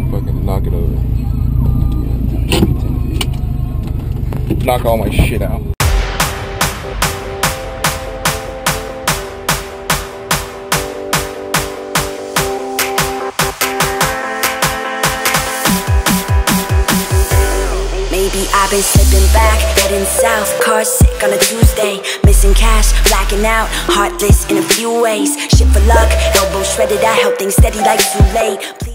motherfucking knock it over? Knock all my shit out. Maybe I've been slipping back, heading south, car sick on a Tuesday. Missing cash, blacking out, heartless in a few ways. Shit for luck, elbow shredded, I held things steady like too late.